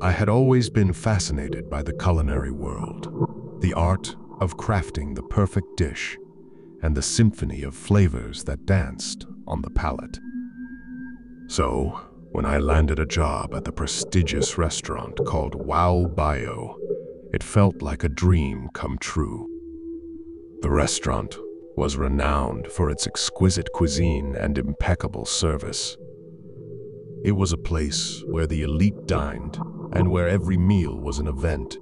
I had always been fascinated by the culinary world, the art of crafting the perfect dish, and the symphony of flavors that danced on the palate. So, when I landed a job at the prestigious restaurant called Wow Bao, it felt like a dream come true. The restaurant was renowned for its exquisite cuisine and impeccable service. It was a place where the elite dined and where every meal was an event.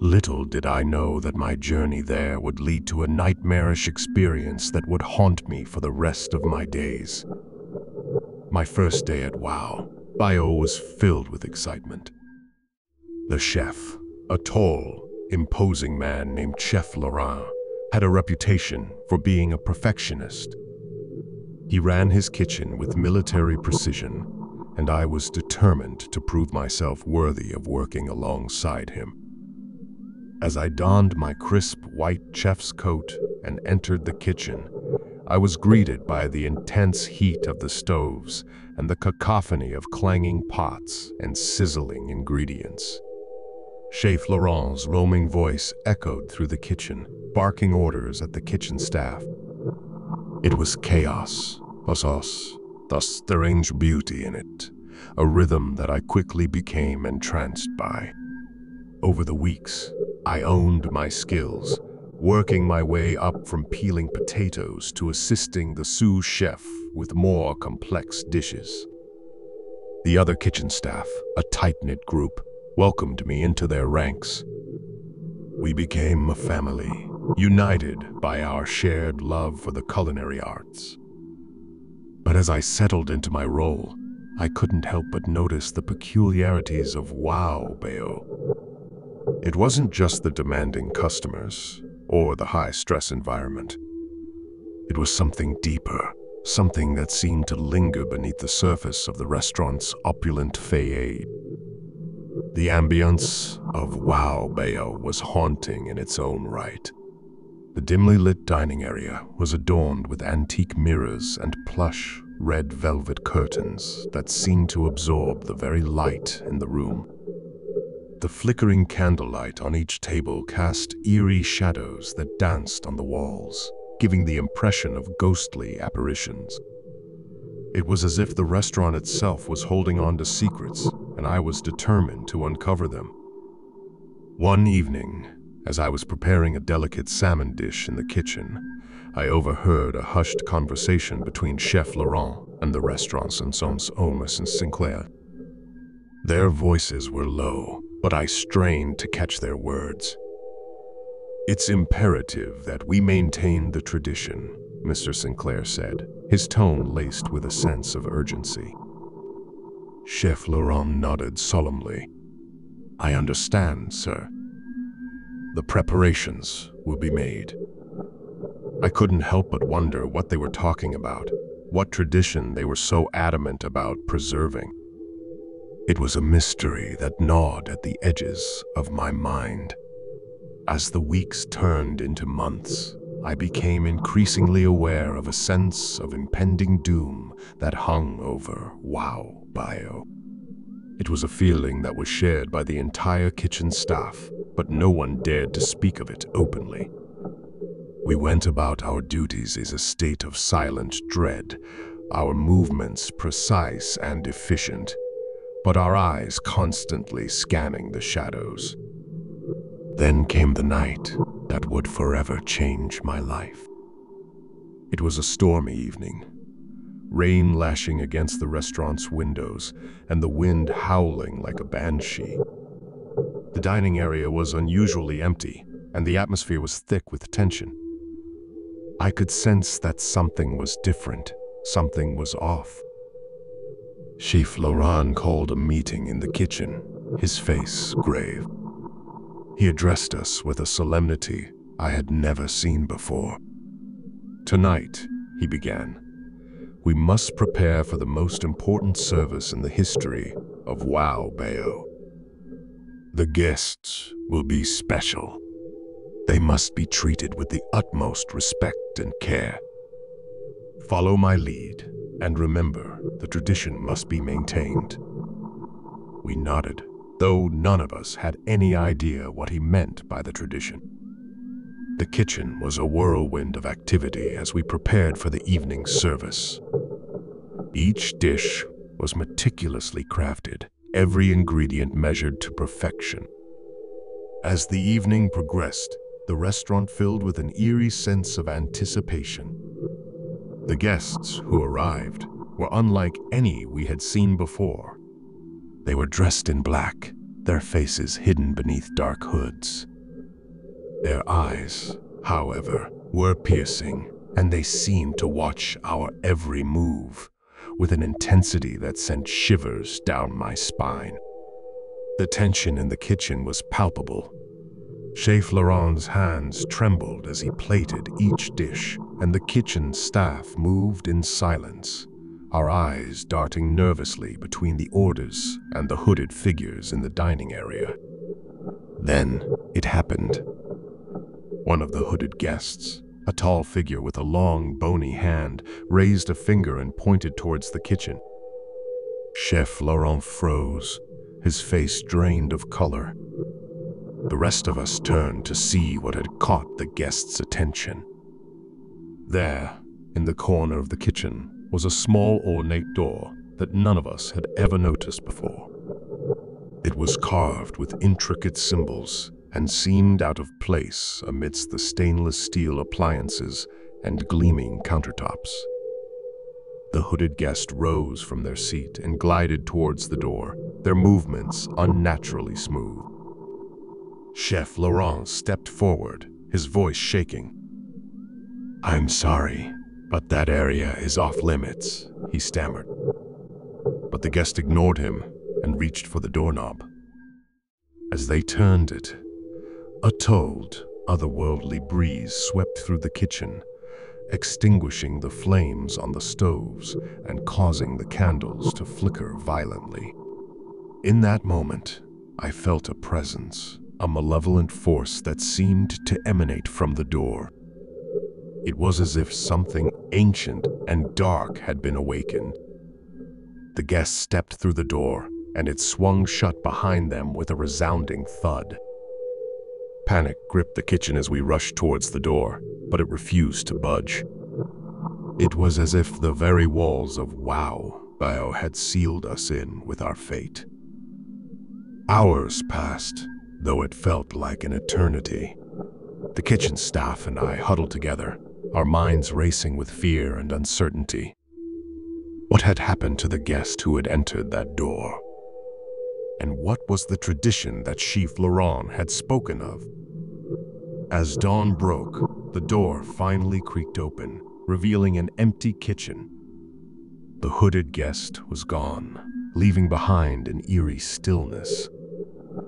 Little did I know that my journey there would lead to a nightmarish experience that would haunt me for the rest of my days. My first day at WOW, Bao was filled with excitement. The chef, a tall, imposing man named Chef Laurent, had a reputation for being a perfectionist. He ran his kitchen with military precision, and I was determined to prove myself worthy of working alongside him. As I donned my crisp white chef's coat and entered the kitchen, I was greeted by the intense heat of the stoves and the cacophony of clanging pots and sizzling ingredients. Chef Laurent's roaming voice echoed through the kitchen, barking orders at the kitchen staff. It was chaos, us, thus strange beauty in it, a rhythm that I quickly became entranced by. Over the weeks, I owned my skills, working my way up from peeling potatoes to assisting the sous chef with more complex dishes. The other kitchen staff, a tight-knit group, welcomed me into their ranks. We became a family, united by our shared love for the culinary arts. But as I settled into my role, I couldn't help but notice the peculiarities of Wow Bao. It wasn't just the demanding customers or the high-stress environment. It was something deeper, something that seemed to linger beneath the surface of the restaurant's opulent fayade. The ambience of Wow Bao was haunting in its own right. The dimly lit dining area was adorned with antique mirrors and plush, red velvet curtains that seemed to absorb the very light in the room. The flickering candlelight on each table cast eerie shadows that danced on the walls, giving the impression of ghostly apparitions. It was as if the restaurant itself was holding on to secrets, and I was determined to uncover them. One evening, as I was preparing a delicate salmon dish in the kitchen, I overheard a hushed conversation between Chef Laurent and the restaurant's ensemble Olmus and Sinclair. Their voices were low, but I strained to catch their words. It's imperative that we maintain the tradition, Mr. Sinclair said, his tone laced with a sense of urgency. Chef Laurent nodded solemnly. I understand, sir. The preparations will be made. I couldn't help but wonder what they were talking about, what tradition they were so adamant about preserving. It was a mystery that gnawed at the edges of my mind. As the weeks turned into months, I became increasingly aware of a sense of impending doom that hung over Wow Bao. It was a feeling that was shared by the entire kitchen staff, but no one dared to speak of it openly. We went about our duties in a state of silent dread, our movements precise and efficient, but our eyes constantly scanning the shadows. Then came the night that would forever change my life. It was a stormy evening, rain lashing against the restaurant's windows and the wind howling like a banshee. The dining area was unusually empty, and the atmosphere was thick with tension. I could sense that something was different, something was off. Chief Laurent called a meeting in the kitchen, his face grave. He addressed us with a solemnity I had never seen before. Tonight, he began, we must prepare for the most important service in the history of Wow Bao. The guests will be special. They must be treated with the utmost respect and care. Follow my lead and remember, the tradition must be maintained. We nodded, though none of us had any idea what he meant by the tradition. The kitchen was a whirlwind of activity as we prepared for the evening service. Each dish was meticulously crafted, every ingredient measured to perfection. As the evening progressed, the restaurant filled with an eerie sense of anticipation. The guests who arrived were unlike any we had seen before. They were dressed in black, their faces hidden beneath dark hoods. Their eyes, however, were piercing, and they seemed to watch our every move with an intensity that sent shivers down my spine. The tension in the kitchen was palpable. Chef Laurent's hands trembled as he plated each dish, and the kitchen staff moved in silence, our eyes darting nervously between the orders and the hooded figures in the dining area. Then it happened. One of the hooded guests, a tall figure with a long, bony hand raised a finger and pointed towards the kitchen. Chef Laurent froze, his face drained of color. The rest of us turned to see what had caught the guest's attention. There, in the corner of the kitchen, was a small ornate door that none of us had ever noticed before. It was carved with intricate symbols and seemed out of place amidst the stainless steel appliances and gleaming countertops. The hooded guest rose from their seat and glided towards the door, their movements unnaturally smooth. Chef Laurent stepped forward, his voice shaking. I'm sorry, but that area is off limits, he stammered. But the guest ignored him and reached for the doorknob. As they turned it, a cold, otherworldly breeze swept through the kitchen, extinguishing the flames on the stoves and causing the candles to flicker violently. In that moment, I felt a presence, a malevolent force that seemed to emanate from the door. It was as if something ancient and dark had been awakened. The guests stepped through the door, and it swung shut behind them with a resounding thud. Panic gripped the kitchen as we rushed towards the door, but it refused to budge. It was as if the very walls of Wow Bao had sealed us in with our fate. Hours passed, though it felt like an eternity. The kitchen staff and I huddled together, our minds racing with fear and uncertainty. What had happened to the guest who had entered that door? And what was the tradition that Chef Laurent had spoken of? As dawn broke, the door finally creaked open, revealing an empty kitchen. The hooded guest was gone, leaving behind an eerie stillness.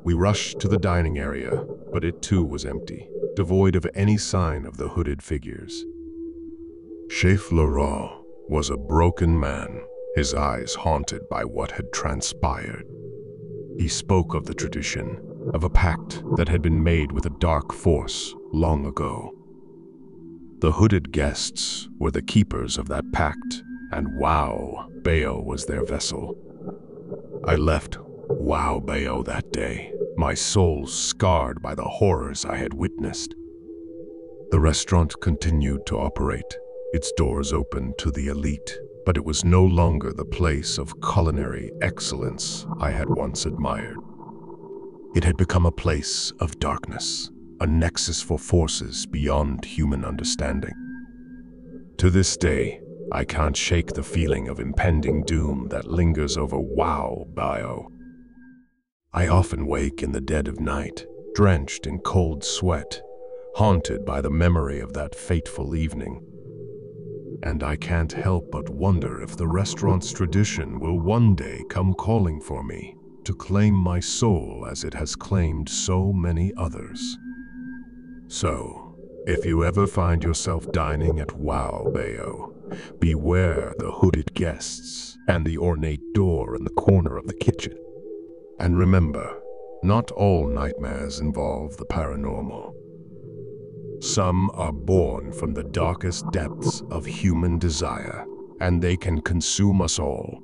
We rushed to the dining area, but it too was empty, devoid of any sign of the hooded figures. Chef Laurent was a broken man, his eyes haunted by what had transpired. He spoke of the tradition, of a pact that had been made with a dark force long ago. The hooded guests were the keepers of that pact, and Wow Bao was their vessel. I left Wow Bao that day, my soul scarred by the horrors I had witnessed. The restaurant continued to operate, its doors open to the elite, but it was no longer the place of culinary excellence I had once admired. It had become a place of darkness, a nexus for forces beyond human understanding. To this day, I can't shake the feeling of impending doom that lingers over Wow Bao. I often wake in the dead of night, drenched in cold sweat, haunted by the memory of that fateful evening and I can't help but wonder if the restaurant's tradition will one day come calling for me to claim my soul as it has claimed so many others. So, if you ever find yourself dining at Wow Bao, beware the hooded guests and the ornate door in the corner of the kitchen. And remember, not all nightmares involve the paranormal. Some are born from the darkest depths of human desire, and they can consume us all